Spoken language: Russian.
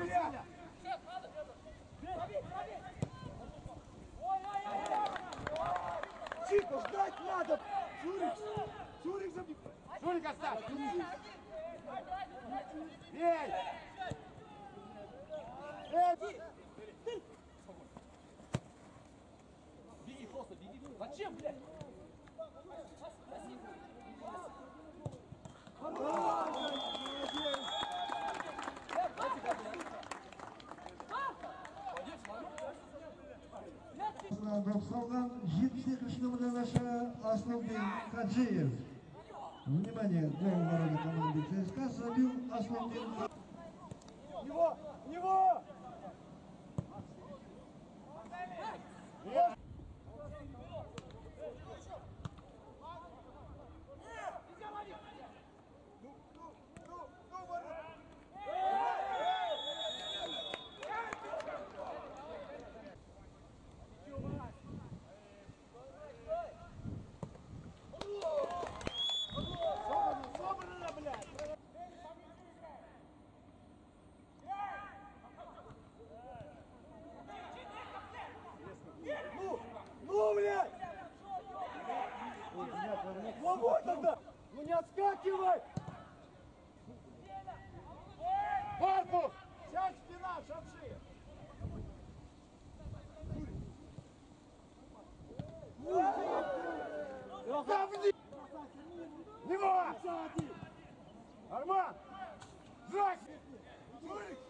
Бля! Чико, ждать надо! Шурик! Шурик забей! Шурик оставь! Бей! Эй! Беги, просто беги. Зачем, блядь? Салган 78 номерлаша Асловбек Хаджиев. Внимание, гол ворота команды ЦСКА забил Асловбек В Него! в Него! Ну, ну, ну, ну, ворота! Собрано, собрано, блядь! Ну, ну, блядь! Ну вот тогда! Ну не отскакивай! Корпус! Сядь спина, шапши! Давни! Него! Арман! Здрасте! Журик!